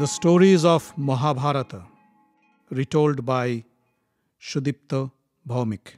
The stories of Mahabharata, retold by Sudipta Bhawmik.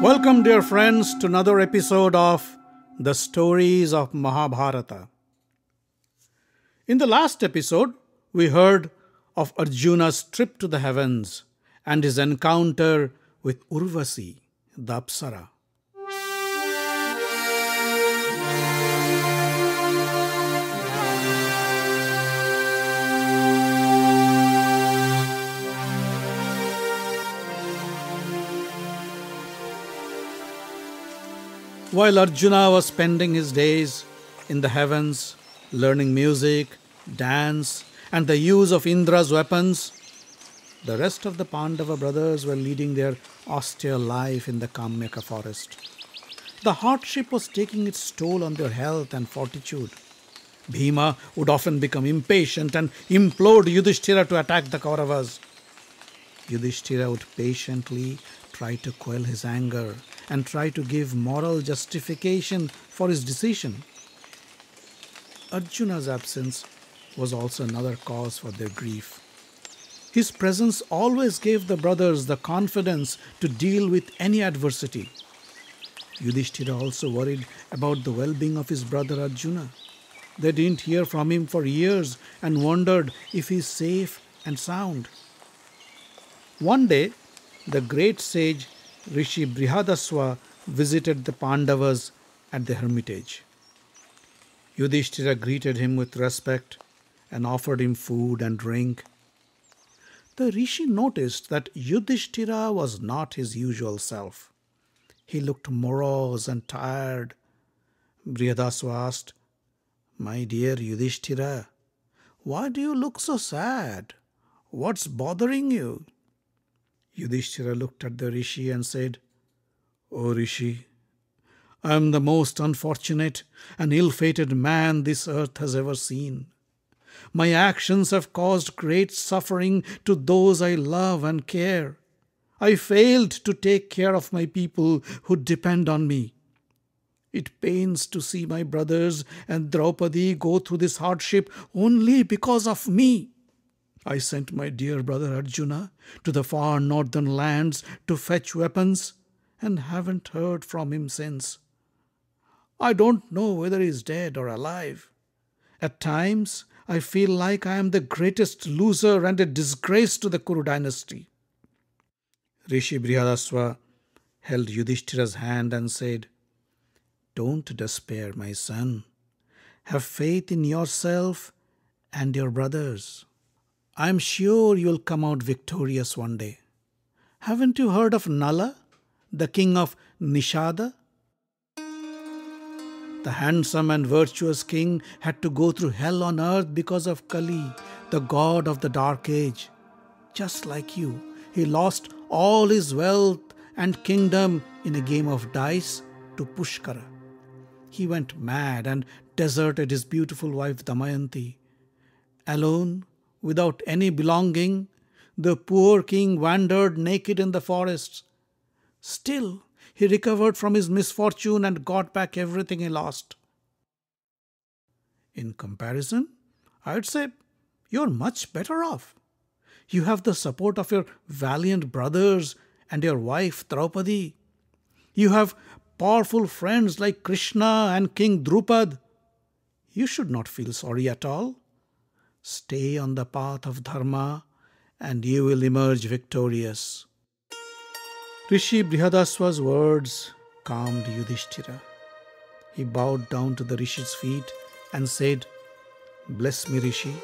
Welcome, dear friends, to another episode of The Stories of Mahabharata. In the last episode, we heard of Arjuna's trip to the heavens and his encounter with Urvasi, the Apsara. While Arjuna was spending his days in the heavens, learning music, dance, and the use of Indra's weapons, the rest of the Pandava brothers were leading their austere life in the Kamyaka forest. The hardship was taking its toll on their health and fortitude. Bhima would often become impatient and implored Yudhishthira to attack the Kauravas. Yudhishthira would patiently try to quell his anger and try to give moral justification for his decision. Arjuna's absence was also another cause for their grief. His presence always gave the brothers the confidence to deal with any adversity. Yudhishthira also worried about the well being of his brother Arjuna. They didn't hear from him for years and wondered if he is safe and sound. One day, the great sage Rishi Brihadaswa visited the Pandavas at the hermitage. Yudhishthira greeted him with respect and offered him food and drink. The Rishi noticed that Yudhishthira was not his usual self. He looked morose and tired. Brihadaswa asked, My dear Yudhishthira, why do you look so sad? What's bothering you? Yudhishthira looked at the Rishi and said, O Rishi, I am the most unfortunate and ill fated man this earth has ever seen. My actions have caused great suffering to those I love and care. I failed to take care of my people who depend on me. It pains to see my brothers and Draupadi go through this hardship only because of me. I sent my dear brother Arjuna to the far northern lands to fetch weapons and haven't heard from him since. I don't know whether he is dead or alive. At times, I feel like I am the greatest loser and a disgrace to the Kuru dynasty. Rishi Brihadaswa held Yudhishthira's hand and said, Don't despair, my son. Have faith in yourself and your brothers. I am sure you'll come out victorious one day. Haven't you heard of Nala, the king of Nishada? The handsome and virtuous king had to go through hell on earth because of Kali, the god of the dark age. Just like you, he lost all his wealth and kingdom in a game of dice to Pushkara. He went mad and deserted his beautiful wife Damayanti. Alone, without any belonging, the poor king wandered naked in the forests. Still, he recovered from his misfortune and got back everything he lost. In comparison, I'd say you're much better off. You have the support of your valiant brothers and your wife Draupadi. You have powerful friends like Krishna and King Drupad. You should not feel sorry at all. Stay on the path of Dharma and you will emerge victorious. Rishi Brihadaswa's words calmed Yudhishthira. He bowed down to the Rishi's feet and said, Bless me, Rishi,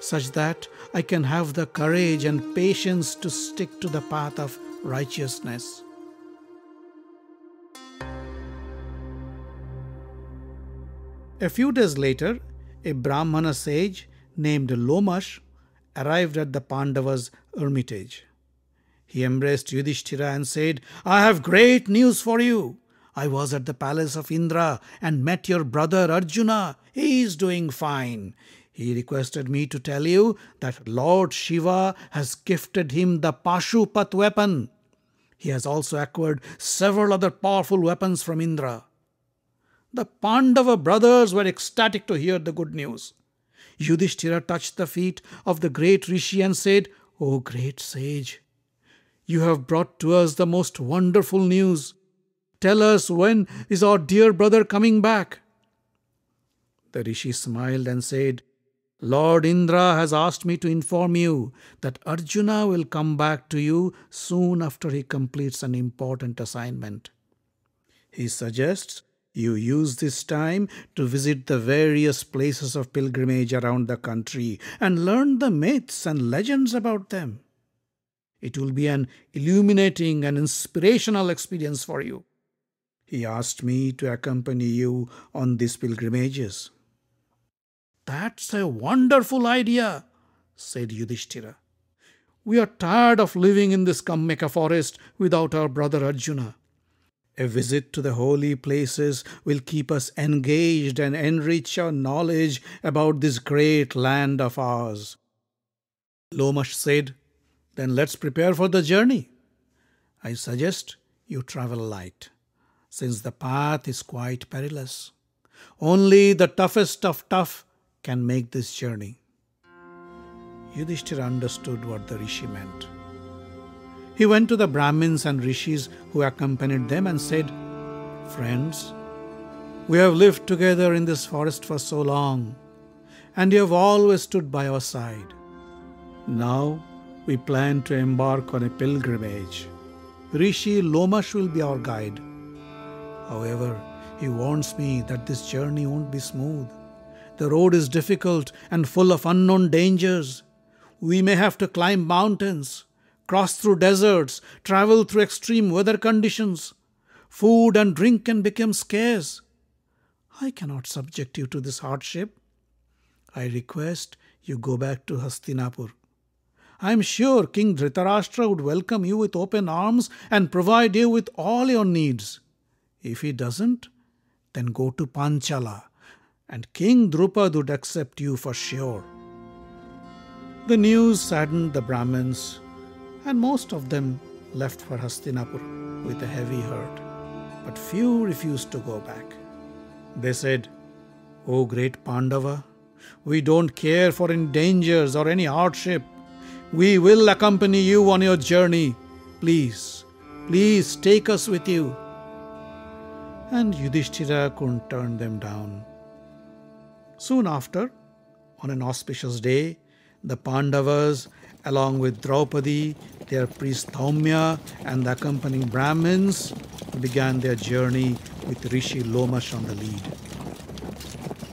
such that I can have the courage and patience to stick to the path of righteousness. A few days later, a Brahmana sage named Lomash arrived at the Pandavas' hermitage. He embraced Yudhishthira and said, I have great news for you. I was at the palace of Indra and met your brother Arjuna. He is doing fine. He requested me to tell you that Lord Shiva has gifted him the Pashupat weapon. He has also acquired several other powerful weapons from Indra. The Pandava brothers were ecstatic to hear the good news. Yudhishthira touched the feet of the great Rishi and said, O great sage, you have brought to us the most wonderful news. Tell us when is our dear brother coming back? The Rishi smiled and said, Lord Indra has asked me to inform you that Arjuna will come back to you soon after he completes an important assignment. He suggests you use this time to visit the various places of pilgrimage around the country and learn the myths and legends about them. It will be an illuminating and inspirational experience for you. He asked me to accompany you on these pilgrimages. That's a wonderful idea, said Yudhishthira. We are tired of living in this Kamyaka forest without our brother Arjuna. A visit to the holy places will keep us engaged and enrich our knowledge about this great land of ours. Lomash said, Then let's prepare for the journey. I suggest you travel light, since the path is quite perilous. Only the toughest of tough can make this journey. Yudhishthira understood what the rishi meant. He went to the Brahmins and rishis who accompanied them and said, Friends, we have lived together in this forest for so long, and you have always stood by our side. Now we plan to embark on a pilgrimage. Rishi Lomash will be our guide. However, he warns me that this journey won't be smooth. The road is difficult and full of unknown dangers. We may have to climb mountains, cross through deserts, travel through extreme weather conditions. Food and drink can become scarce. I cannot subject you to this hardship. I request you go back to Hastinapur. I am sure King Dhritarashtra would welcome you with open arms and provide you with all your needs. If he doesn't, then go to Panchala and King Drupad would accept you for sure. The news saddened the Brahmins, and most of them left for Hastinapur with a heavy heart. But few refused to go back. They said, O great Pandava, we don't care for any dangers or any hardship. We will accompany you on your journey. Please, please take us with you. And Yudhishthira couldn't turn them down. Soon after, on an auspicious day, the Pandavas, along with Draupadi, their priest Dhaumya, and the accompanying Brahmins, began their journey with Rishi Lomash on the lead.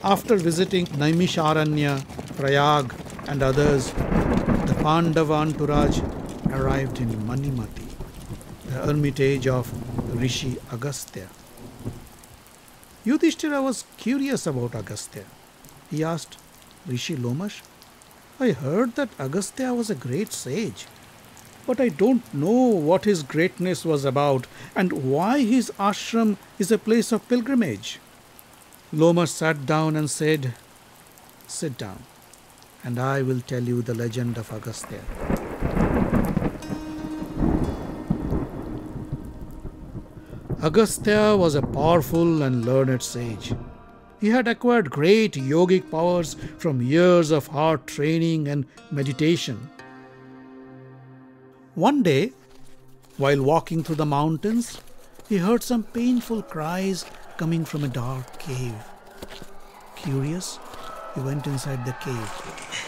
After visiting Naimisharanya, Prayag, and others, the Pandava entourage arrived in Manimati, the hermitage of Rishi Agastya. Yudhishthira was curious about Agastya. He asked Rishi Lomash, I heard that Agastya was a great sage, but I don't know what his greatness was about and why his ashram is a place of pilgrimage. Lomash sat down and said, Sit down, and I will tell you the legend of Agastya. Agastya was a powerful and learned sage. He had acquired great yogic powers from years of hard training and meditation. One day, while walking through the mountains, he heard some painful cries coming from a dark cave. Curious, he went inside the cave,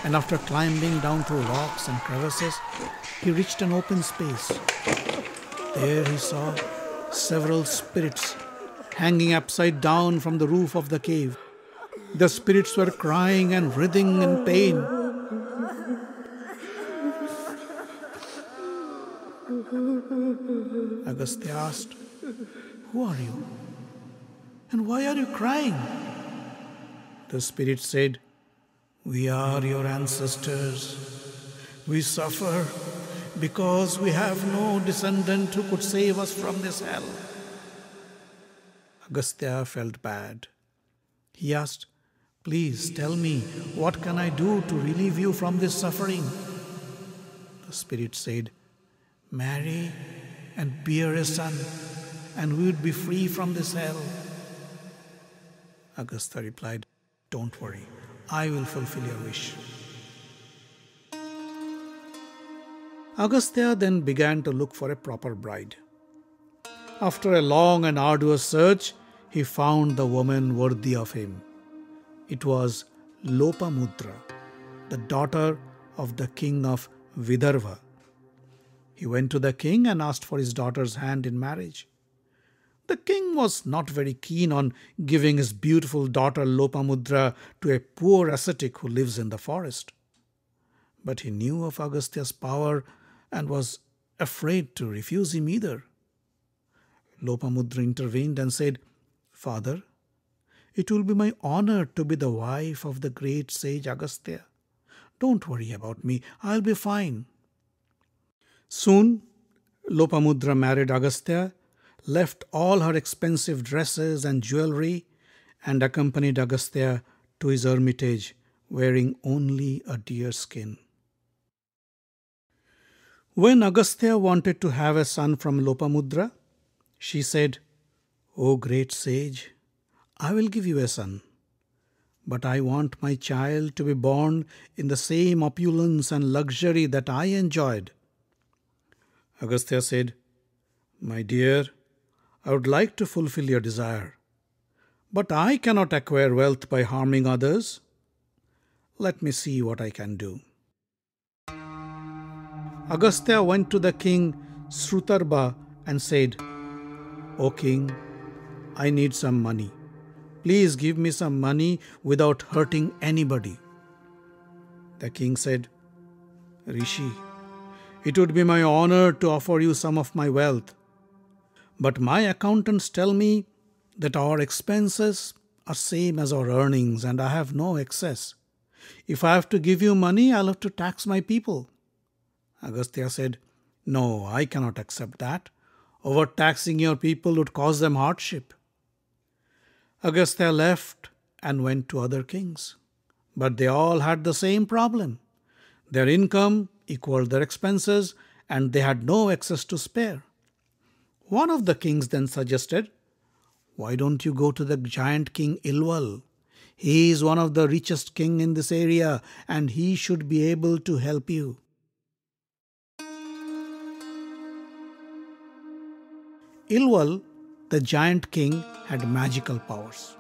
and after climbing down through rocks and crevices, he reached an open space. There he saw several spirits hanging upside down from the roof of the cave. The spirits were crying and writhing in pain. Agastya asked, Who are you? And why are you crying? The spirit said, We are your ancestors. We suffer because we have no descendant who could save us from this hell. Agastya felt bad. He asked, Please tell me, what can I do to relieve you from this suffering? The spirit said, Marry and bear a son, and we would be free from this hell. Agastya replied, Don't worry, I will fulfill your wish. Agastya then began to look for a proper bride. After a long and arduous search, he found the woman worthy of him. It was Lopamudra, the daughter of the king of Vidarbha. He went to the king and asked for his daughter's hand in marriage. The king was not very keen on giving his beautiful daughter Lopamudra to a poor ascetic who lives in the forest. But he knew of Agastya's power and was afraid to refuse him either. Lopamudra intervened and said, Father, it will be my honor to be the wife of the great sage Agastya. Don't worry about me, I'll be fine. Soon, Lopamudra married Agastya, left all her expensive dresses and jewelry, and accompanied Agastya to his hermitage, wearing only a deer skin. When Agastya wanted to have a son from Lopamudra, she said, O great sage, I will give you a son. But I want my child to be born in the same opulence and luxury that I enjoyed. Agastya said, My dear, I would like to fulfill your desire, but I cannot acquire wealth by harming others. Let me see what I can do. Agastya went to the king Srutarba and said, O king, I need some money. Please give me some money without hurting anybody. The king said, Rishi, it would be my honor to offer you some of my wealth. But my accountants tell me that our expenses are same as our earnings and I have no excess. If I have to give you money, I'll have to tax my people. Agastya said, No, I cannot accept that. Overtaxing your people would cause them hardship. Agastya left and went to other kings. But they all had the same problem. Their income equaled their expenses, and they had no excess to spare. One of the kings then suggested, Why don't you go to the giant king Ilwal? He is one of the richest king in this area, and he should be able to help you. Ilwal, the giant king, had magical powers.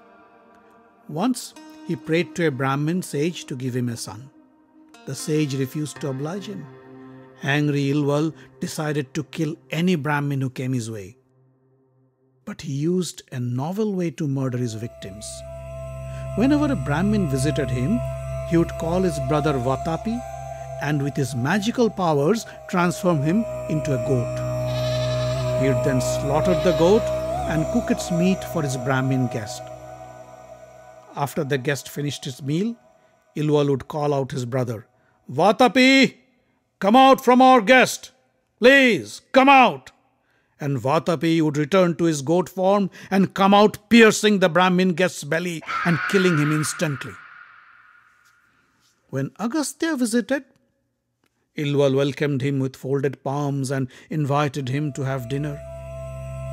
Once he prayed to a Brahmin sage to give him a son. The sage refused to oblige him. Angry Ilwal decided to kill any Brahmin who came his way. But he used a novel way to murder his victims. Whenever a Brahmin visited him, he would call his brother Vatapi and with his magical powers transform him into a goat. He would then slaughter the goat and cook its meat for his Brahmin guest. After the guest finished his meal, Ilwal would call out his brother, Vatapi, come out from our guest. Please, come out. And Vatapi would return to his goat form and come out, piercing the Brahmin guest's belly and killing him instantly. When Agastya visited, Ilwal welcomed him with folded palms and invited him to have dinner.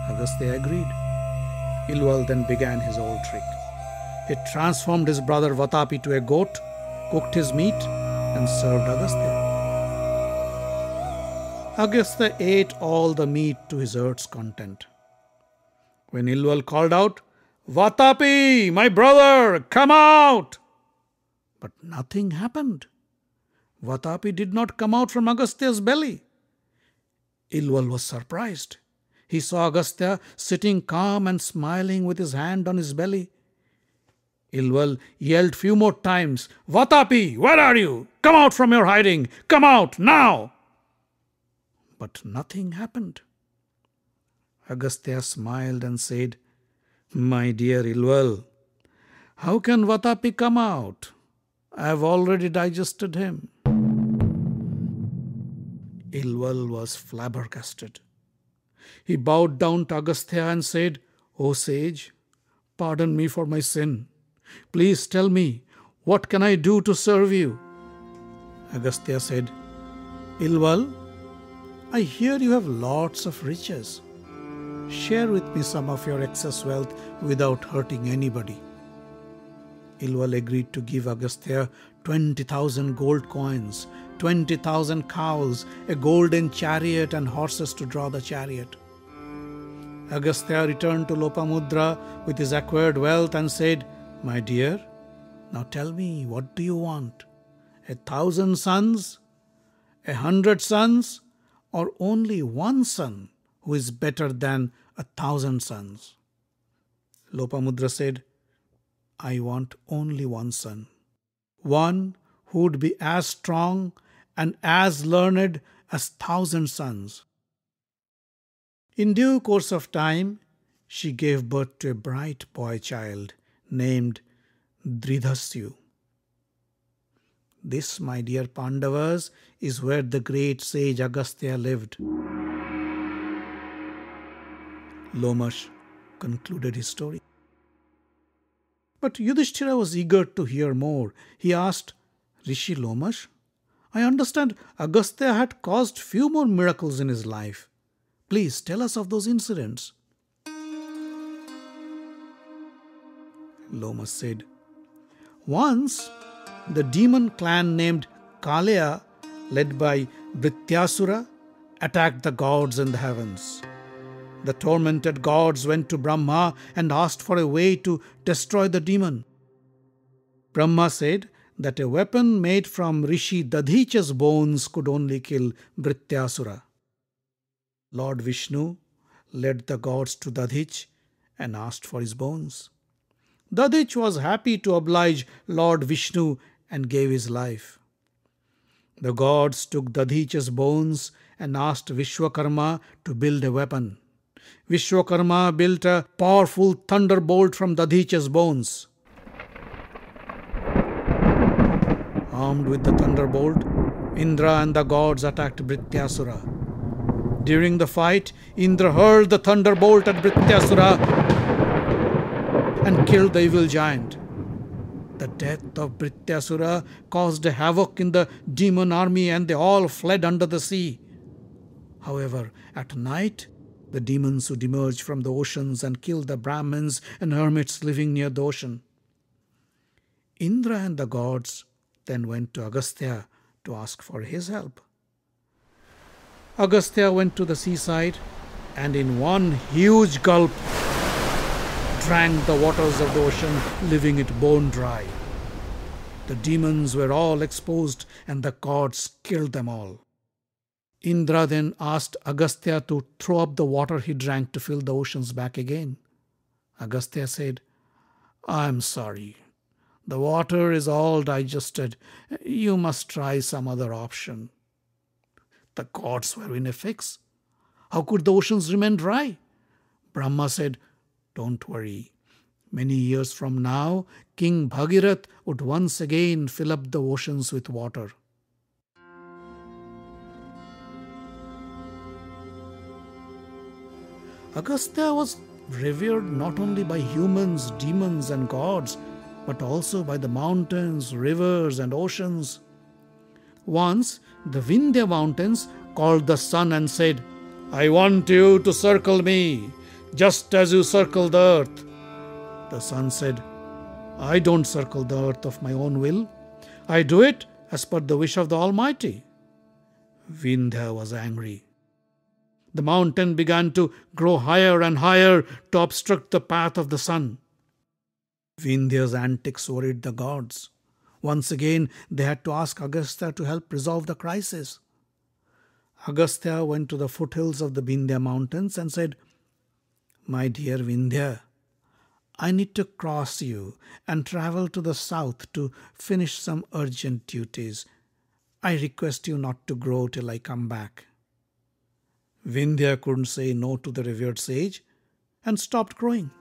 Agastya agreed. Ilwal then began his old trick. He transformed his brother Vatapi to a goat, cooked his meat, and served Agastya. Agastya ate all the meat to his heart's content. When Ilwal called out, Vatapi, my brother, come out! But nothing happened. Vatapi did not come out from Agastya's belly. Ilwal was surprised. He saw Agastya sitting calm and smiling with his hand on his belly. Ilwal yelled few more times, Vatapi, where are you? Come out from your hiding! Come out now! But nothing happened. Agastya smiled and said, My dear Ilwal, how can Vatapi come out? I have already digested him. Ilwal was flabbergasted. He bowed down to Agastya and said, O sage, pardon me for my sin. Please tell me, what can I do to serve you? Agastya said, Ilwal, I hear you have lots of riches. Share with me some of your excess wealth without hurting anybody. Ilval agreed to give Agastya 20,000 gold coins, 20,000 cows, a golden chariot, and horses to draw the chariot. Agastya returned to Lopamudra with his acquired wealth and said, My dear, now tell me, what do you want? A thousand sons? A hundred sons? Or only one son who is better than a thousand sons? Lopamudra said, I want only one son. One who would be as strong and as learned as thousand sons. In due course of time, she gave birth to a bright boy child named Dridhasyu. This, my dear Pandavas, is where the great sage Agastya lived. Lomash concluded his story. But Yudhishthira was eager to hear more. He asked, Rishi Lomash, I understand Agastya had caused few more miracles in his life. Please tell us of those incidents. Lomash said, Once the demon clan named Kaleya, led by Vrityasura, attacked the gods in the heavens. The tormented gods went to Brahma and asked for a way to destroy the demon. Brahma said that a weapon made from Rishi Dadhicha's bones could only kill Vrityasura. Lord Vishnu led the gods to Dadhich and asked for his bones. Dadhich was happy to oblige Lord Vishnu and gave his life. The gods took Dadhicha's bones and asked Vishwakarma to build a weapon. Vishwakarma built a powerful thunderbolt from Dadhicha's bones. Armed with the thunderbolt, Indra and the gods attacked Vrityasura. During the fight, Indra hurled the thunderbolt at Vrityasura and killed the evil giant. The death of Vrityasura caused havoc in the demon army and they all fled under the sea. However, at night, the demons would emerge from the oceans and kill the Brahmins and hermits living near the ocean. Indra and the gods then went to Agastya to ask for his help. Agastya went to the seaside and in one huge gulp drank the waters of the ocean, leaving it bone dry. The demons were all exposed and the gods killed them all. Indra then asked Agastya to throw up the water he drank to fill the oceans back again. Agastya said, I'm sorry. The water is all digested. You must try some other option. The gods were in a fix. How could the oceans remain dry? Brahma said, Don't worry. Many years from now, King Bhagirath would once again fill up the oceans with water. Agastya was revered not only by humans, demons, and gods, but also by the mountains, rivers, and oceans. Once, the Vindhya mountains called the sun and said, I want you to circle me, just as you circle the earth. The sun said, I don't circle the earth of my own will. I do it as per the wish of the Almighty. Vindhya was angry. The mountain began to grow higher and higher to obstruct the path of the sun. Vindhya's antics worried the gods. Once again, they had to ask Agastya to help resolve the crisis. Agastya went to the foothills of the Vindhya mountains and said, My dear Vindhya, I need to cross you and travel to the south to finish some urgent duties. I request you not to grow till I come back. Vindhya couldn't say no to the revered sage and stopped growing.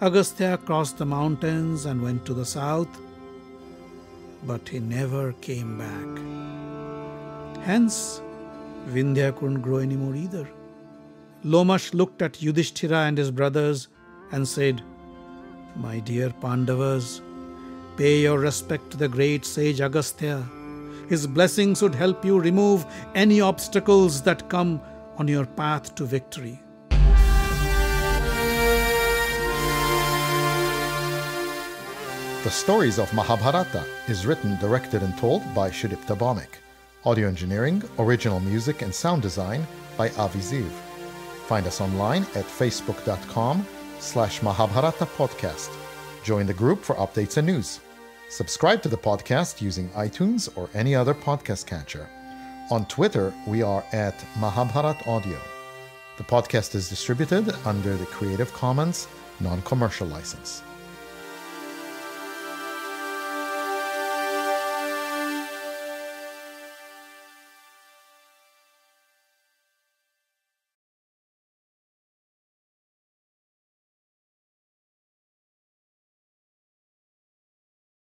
Agastya crossed the mountains and went to the south, but he never came back. Hence, Vindhya couldn't grow anymore either. Lomash looked at Yudhishthira and his brothers and said, My dear Pandavas, pay your respect to the great sage Agastya. His blessings would help you remove any obstacles that come on your path to victory. The Stories of Mahabharata is written, directed, and told by Sudipta Bhawmik. Audio engineering, original music, and sound design by Avi Ziv. Find us online at facebook.com slash Mahabharata Podcast. Join the group for updates and news. Subscribe to the podcast using iTunes or any other podcast catcher. On Twitter, we are at Mahabharat Audio. The podcast is distributed under the Creative Commons non commercial license.